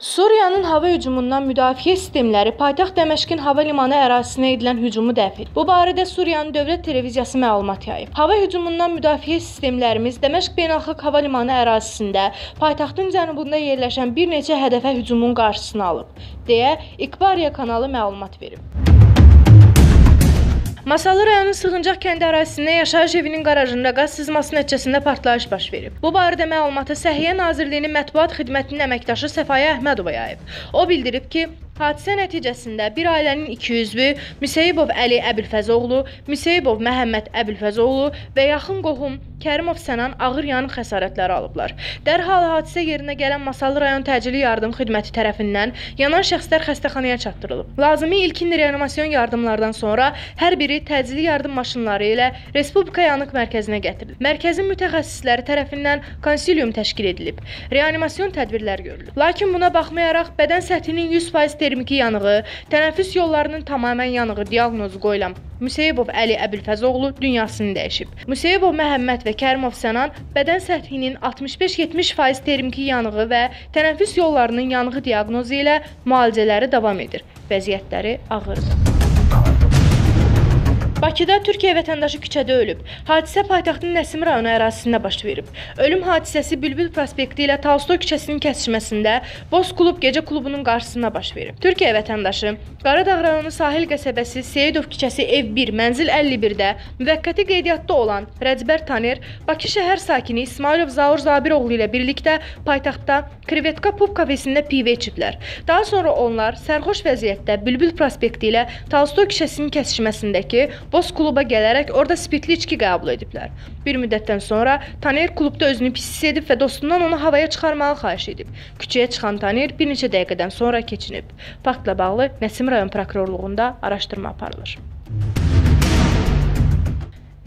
Suriyanın hava hücumundan müdafiə sistemləri paytaxt Dəməşqin hava limanı ərazisinə edilən hücumu dəf etdi. Bu barədə Suriyanın dövlət televiziyası məlumat yayıb. Hava hücumundan müdafiə sistemlərimiz Dəməşq beynəlxalq hava limanı ərazisində paytaxtın cənubunda yerləşən bir neçə hədəfə hücumun qarşısını alıb, deyə İkbariya kanalı məlumat verib. Masallı rayonunun Sığıncaq kəndi ərazisində yaşayış evinin qarajında qaz sızması nəticəsində partlayış baş verib. Bu barədə məlumatı Səhiyyə Nazirliyinin mətbuat xidmətinin əməkdaşı Səfayə Əhmədova yayıb. O bildirib ki, Hadisə nəticəsində bir ailənin iki üzvü Müseyibov Əli Əbilfəzoğlu, Müseyibov Məhəmməd Əbilfəzoğlu və yaxın qohum Kərimov Sənan ağır yanıq xəsarətləri alıblar. Dərhal hadisə yerinə gələn Masallı rayon təcili yardım xidməti tərəfindən yanan şəxslər xəstəxanaya çatdırılıb. Lazımi ilkin reanimasyon yardımlardan sonra hər biri təcili yardım maşınları ilə Respublika Yanıq Mərkəzinə gətirilib. Mərkəzin mütəxəssisləri tərəfindən konsilium təşkil edilib. Reanimasyon tədbirlər görülüb. Lakin buna baxmayaraq bədən səthinin 100% termiki yanığı, tənəffüs yollarının tamamilə yanığı diaqnozu qoyulan Müseyibov Əli Əbilfəzoğlu dünyasını dəyişib. Müseyibov Məhəmməd və Kərimov Sənan bədən səthinin 65-70% termiki yanığı və tənəffüs yollarının yanığı diaqnozu ilə müalicələri davam edir. Vəziyyətləri ağırdır. Bakıda Türkiyə vətəndaşı küçədə ölüb. Hadisə paytaxtın Nəsim rayonu ərazisində baş verib. Ölüm hadisəsi Bülbül prospekti ilə Tolstoy küçəsinin kəsişməsində Boz klub gecə klubunun qarşısında baş verib. Türkiyə vətəndaşı Qaradağ rayonu sahil qəsəbəsi Seyidov küçəsi ev 1, mənzil 51-də müvəqqəti qeydiyyatda olan Rəcbər Taner Bakı şəhər sakini İsmailov Zaur Zabiroğlu ilə birlikdə paytaxtda Krevetka pub kafesində pivə içiblər. Daha sonra onlar sərxoş vəziyyətdə Bülbül prospekti ilə Tolstoy küçəsinin kəsişməsindəki Boz kluba gələrək orada spirtli içki qəbul ediblər. Bir müddətdən sonra Taner klubda özünü pis hiss edib və dostundan onu havaya çıxarmağı xahiş edib. Küçəyə çıxan Taner bir neçə dəqiqədən sonra keçinib. Faktla bağlı Nəsim rayon prokurorluğunda araşdırma aparılır.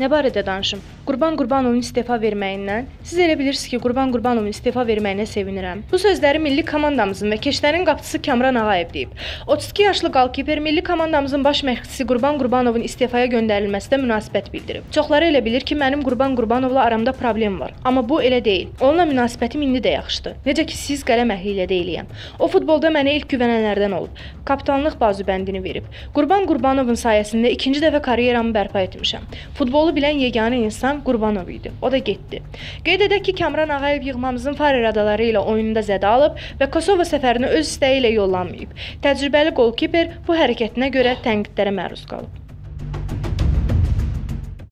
Nə barədə danışım? Qurban Qurbanovun istefa verməyindən siz elə bilirsiniz ki, Qurban Qurbanovun istefa verməyinə sevinirəm. Bu sözləri milli komandamızın və Keşlərin qapıçısı Kamran Ağayev deyib. 32 yaşlı qalkiper milli komandamızın baş məşqçisi Qurban Qurbanovun istefaya göndərilməsinə münasibət bildirib. Çoxları elə bilir ki, mənim Qurban Qurbanovla aramda problem var, amma bu elə deyil. Onunla münasibətim indi də yaxşıdır. Necə ki, siz qələm əhli ilə deyiləm. O futbolda mənə ilk güvənənlərdən olub. Kapitanlıq bazubəndini verib. Qurban Qurbanovun sayəsində ikinci dəfə karyeramı bərpa etmişəm. Futbolu bilən yeganə insan Qurbanov idi. O da getdi. Qeyd edək ki, Kamran Ağayev yığmamızın Farer adaları ilə oyununda zədə alıb və Kosovo səfərinə öz istəyi ilə yollanmayıb. Təcrübəli qolkiper bu hərəkətinə görə tənqidlərə məruz qalıb.